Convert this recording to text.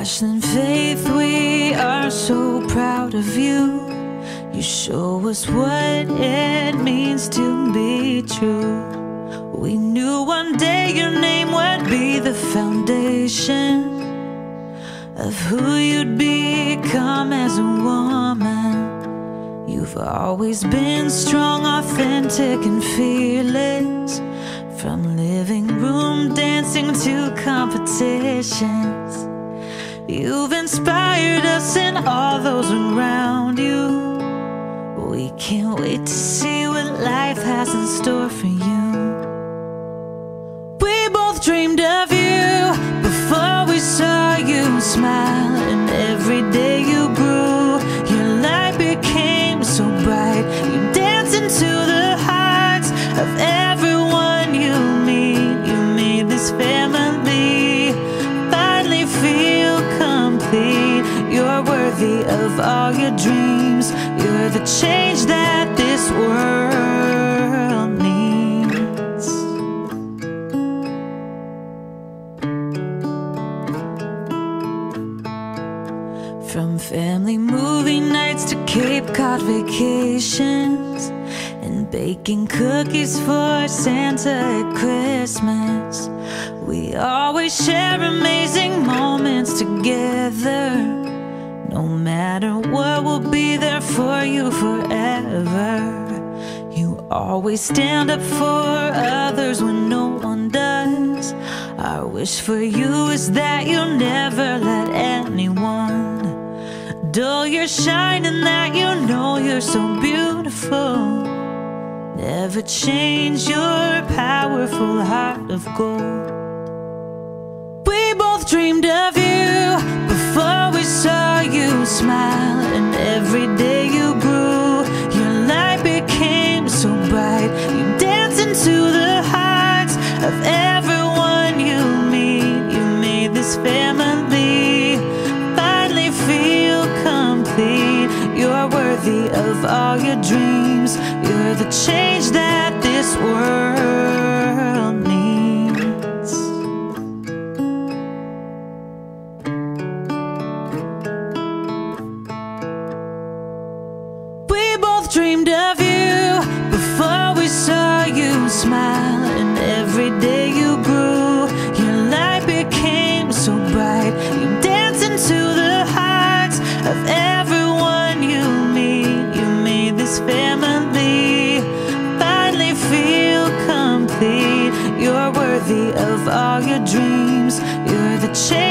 Ashlyn Faith, we are so proud of you. You show us what it means to be true. We knew one day your name would be the foundation of who you'd become as a woman. You've always been strong, authentic, and fearless. From living room dancing to competitions. You've inspired us and all those around you. We can't wait to see what life has in store for you. Worthy of all your dreams. You're the change that this world needs. From family movie nights to Cape Cod vacations and baking cookies for Santa at Christmas. We always share amazing moments together. No matter what, we'll be there for you forever. You always stand up for others when no one does. Our wish for you is that you'll never let anyone dull your shine and that you know you're so beautiful. Never change your powerful heart of gold. We both dreamed of you of everyone you meet. You made this family finally feel complete. You're worthy of all your dreams. You're the change that this world needs. We both dreamed of you before we saw you smile, day you grew, your light became so bright. You dance into the hearts of everyone you meet. You made this family finally feel complete. You're worthy of all your dreams. You're the change